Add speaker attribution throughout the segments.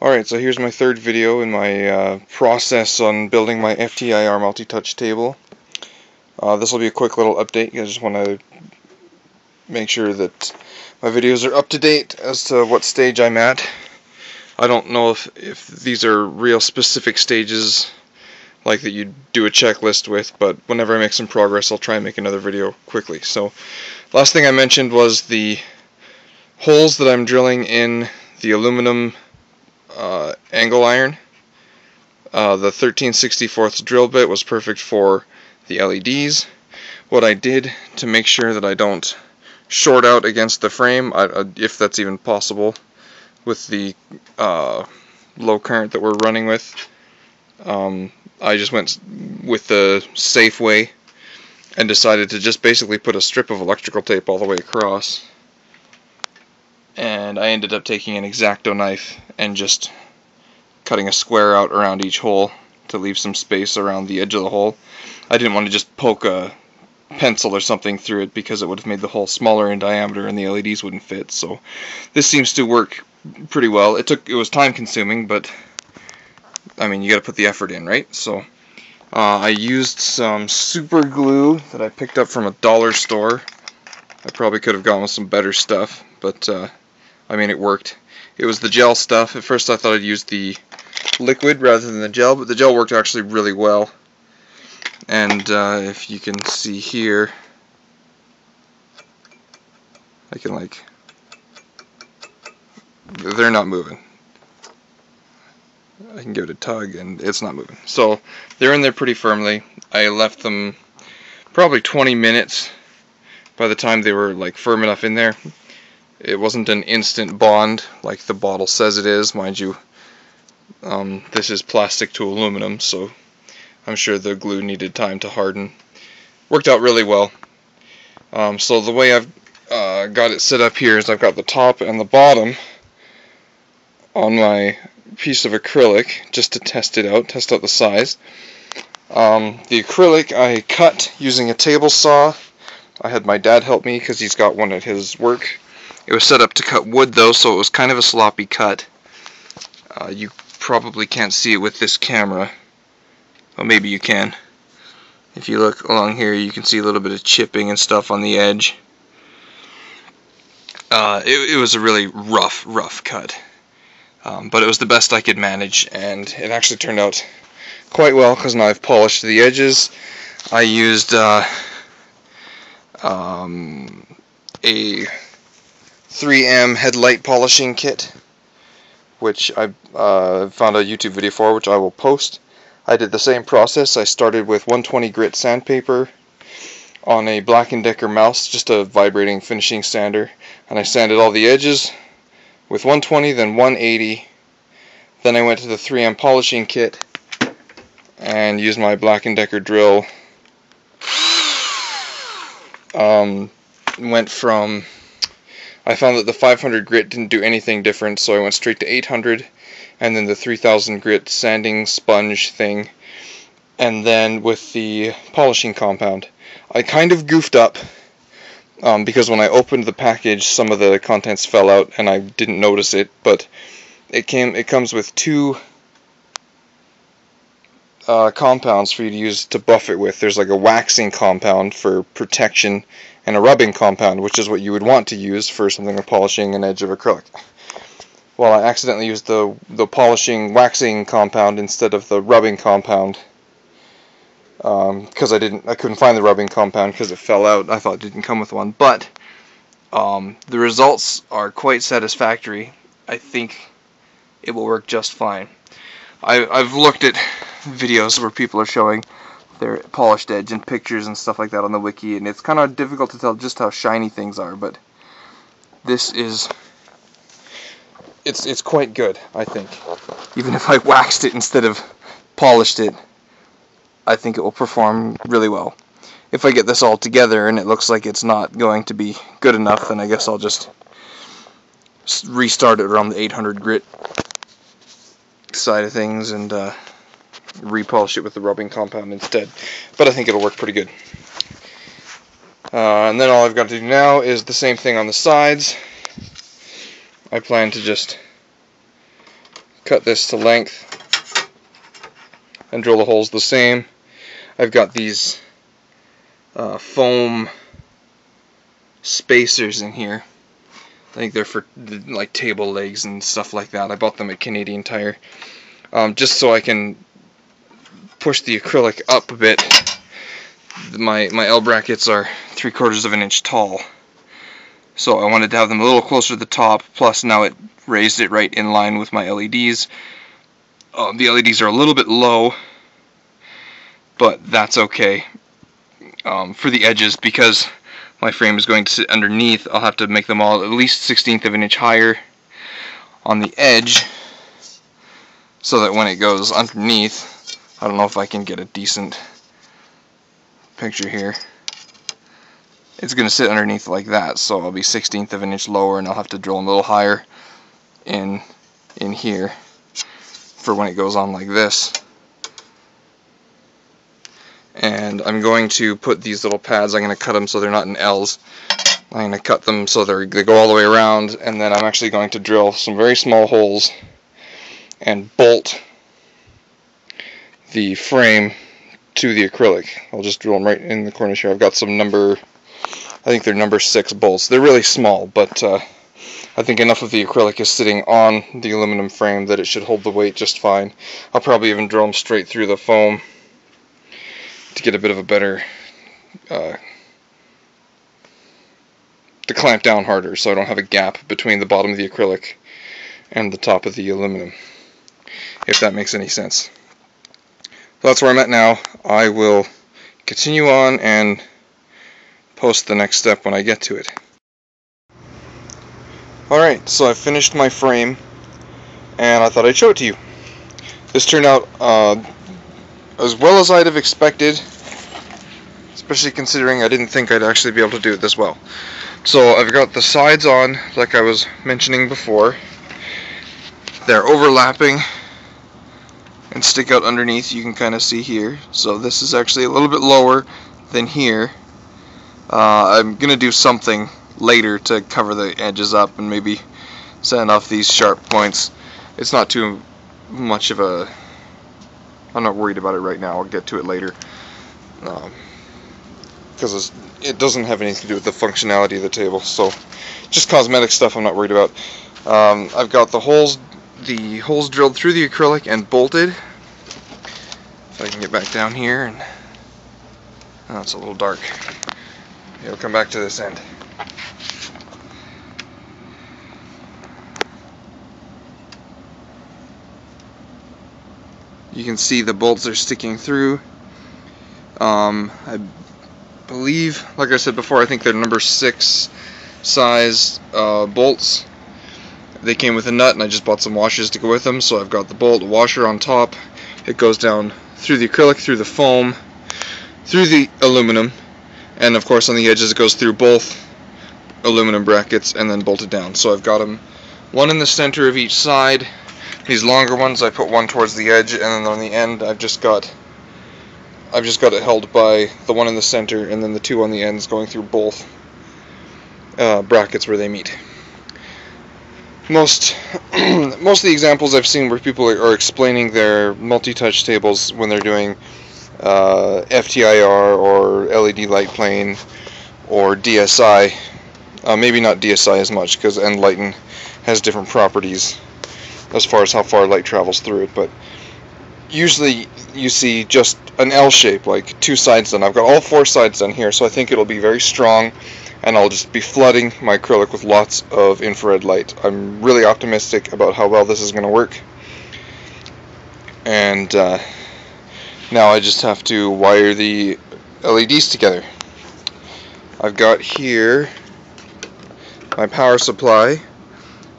Speaker 1: Alright, so here's my third video in my uh, process on building my FTIR multi-touch table. Uh, this will be a quick little update. I just want to make sure that my videos are up to date as to what stage I'm at. I don't know if, if these are real specific stages like that you do a checklist with, but whenever I make some progress I'll try and make another video quickly. So, last thing I mentioned was the holes that I'm drilling in the aluminum uh, angle iron. Uh, the 1364th drill bit was perfect for the LEDs. What I did to make sure that I don't short out against the frame, I, uh, if that's even possible, with the uh, low current that we're running with, um, I just went with the safe way and decided to just basically put a strip of electrical tape all the way across and I ended up taking an X-Acto knife and just cutting a square out around each hole to leave some space around the edge of the hole. I didn't want to just poke a pencil or something through it because it would have made the hole smaller in diameter and the LEDs wouldn't fit. So this seems to work pretty well. It took it was time consuming, but I mean you got to put the effort in, right? So uh, I used some super glue that I picked up from a dollar store. I probably could have gone with some better stuff, but uh, I mean, it worked. It was the gel stuff. At first I thought I'd use the liquid rather than the gel, but the gel worked actually really well. And uh, if you can see here, I can like, they're not moving. I can give it a tug and it's not moving. So they're in there pretty firmly. I left them probably 20 minutes by the time they were like firm enough in there. It wasn't an instant bond like the bottle says it is, mind you. Um, this is plastic to aluminum, so I'm sure the glue needed time to harden. Worked out really well. Um, so the way I've uh, got it set up here is I've got the top and the bottom on my piece of acrylic just to test it out, test out the size. Um, the acrylic I cut using a table saw. I had my dad help me because he's got one at his work. It was set up to cut wood though, so it was kind of a sloppy cut. Uh, you probably can't see it with this camera. Well, maybe you can. If you look along here, you can see a little bit of chipping and stuff on the edge. Uh, it, it, was a really rough, rough cut. Um, but it was the best I could manage, and it actually turned out quite well because now I've polished the edges. I used uh, um, a 3M headlight polishing kit, which I uh, found a YouTube video for, which I will post. I did the same process. I started with 120 grit sandpaper on a Black & Decker mouse, just a vibrating finishing sander, and I sanded all the edges with 120, then 180. Then I went to the 3M polishing kit and used my Black & Decker drill. Um, went from I found that the 500 grit didn't do anything different, so I went straight to 800, and then the 3000 grit sanding sponge thing, and then with the polishing compound. I kind of goofed up, um, because when I opened the package, some of the contents fell out, and I didn't notice it, but it came. It comes with two uh, compounds for you to use to buff it with. There's like a waxing compound for protection and a rubbing compound, which is what you would want to use for something like polishing an edge of acrylic. Well, I accidentally used the, the polishing waxing compound instead of the rubbing compound because um, I didn't I couldn't find the rubbing compound because it fell out. I thought it didn't come with one, but um, the results are quite satisfactory. I think it will work just fine. I, I've looked at videos where people are showing their polished edge and pictures and stuff like that on the wiki, and it's kind of difficult to tell just how shiny things are, but this is it's it's quite good, I think. Even if I waxed it instead of polished it, I think it will perform really well. If I get this all together and it looks like it's not going to be good enough, then I guess I'll just restart it around the 800 grit side of things and uh, repolish it with the rubbing compound instead. But I think it'll work pretty good. Uh, and then all I've got to do now is the same thing on the sides. I plan to just cut this to length and drill the holes the same. I've got these uh, foam spacers in here. I think they're for like table legs and stuff like that. I bought them at Canadian Tire um, just so I can push the acrylic up a bit. My my L brackets are three quarters of an inch tall, so I wanted to have them a little closer to the top. Plus, now it raised it right in line with my LEDs. Um, the LEDs are a little bit low, but that's okay um, for the edges because my frame is going to sit underneath. I'll have to make them all at least 16th of an inch higher on the edge so that when it goes underneath, I don't know if I can get a decent picture here. It's going to sit underneath like that, so I'll be 16th of an inch lower and I'll have to drill a little higher in in here for when it goes on like this and I'm going to put these little pads, I'm going to cut them so they're not in L's. I'm going to cut them so they go all the way around, and then I'm actually going to drill some very small holes and bolt the frame to the acrylic. I'll just drill them right in the corners here. I've got some number, I think they're number 6 bolts. They're really small, but uh, I think enough of the acrylic is sitting on the aluminum frame that it should hold the weight just fine. I'll probably even drill them straight through the foam to get a bit of a better uh, to clamp down harder so I don't have a gap between the bottom of the acrylic and the top of the aluminum if that makes any sense. So that's where I'm at now. I will continue on and post the next step when I get to it. Alright, so I finished my frame and I thought I'd show it to you. This turned out uh, as well as I'd have expected, especially considering I didn't think I'd actually be able to do it this well. So I've got the sides on, like I was mentioning before. They're overlapping and stick out underneath, you can kind of see here. So this is actually a little bit lower than here. Uh, I'm to do something later to cover the edges up and maybe sand off these sharp points. It's not too much of a I'm not worried about it right now. I'll get to it later. Because um, it doesn't have anything to do with the functionality of the table. So just cosmetic stuff I'm not worried about. Um, I've got the holes the holes drilled through the acrylic and bolted. If I can get back down here and oh, it's a little dark. It'll come back to this end. you can see the bolts are sticking through um, I believe like I said before I think they're number six size uh, bolts they came with a nut and I just bought some washers to go with them. So I've got the bolt washer on top. It goes down through the acrylic through the foam through the aluminum. And of course on the edges it goes through both aluminum brackets and then bolted down. So I've got them one in the center of each side. These longer ones, I put one towards the edge, and then on the end, I've just got I've just got it held by the one in the center, and then the two on the ends going through both uh, brackets where they meet. Most most of the examples I've seen where people are, explaining their multi-touch tables when they're doing uh, FTIR or LED light plane or DSI, uh, maybe not DSI as much because EndLighten has different properties as far as how far light travels through it, but usually you see just an L shape, like two sides done. I've got all four sides done here, so I think it'll be very strong, and I'll just be flooding my acrylic with lots of infrared light. I'm really optimistic about how well this is going to work, and uh, now I just have to wire the LEDs together. I've got here my power supply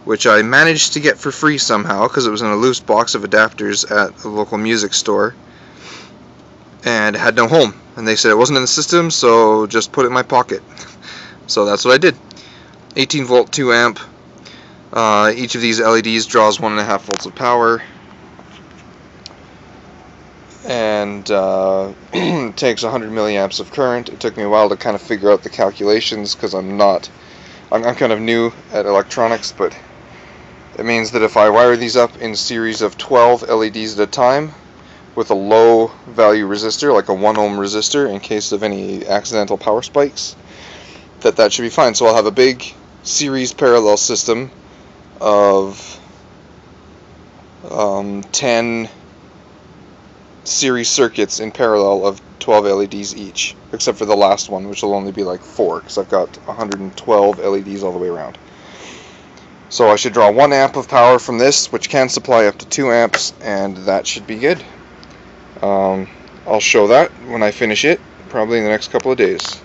Speaker 1: which I managed to get for free somehow because it was in a loose box of adapters at a local music store and had no home and they said it wasn't in the system so just put it in my pocket so that's what I did. 18 volt 2 amp. Uh, each of these LEDs draws one and a half volts of power. And uh, takes 100 milliamps of current. It took me a while to kind of figure out the calculations because I'm not I'm, I'm kind of new at electronics but It means that if I wire these up in series of 12 LEDs at a time with a low value resistor, like a 1 ohm resistor in case of any accidental power spikes, that that should be fine. So I'll have a big series parallel system of um, 10 series circuits in parallel of 12 LEDs each, except for the last one, which will only be like 4, because I've got 112 LEDs all the way around. So I should draw 1 amp of power from this, which can supply up to 2 amps, and that should be good. Um, I'll show that when I finish it, probably in the next couple of days.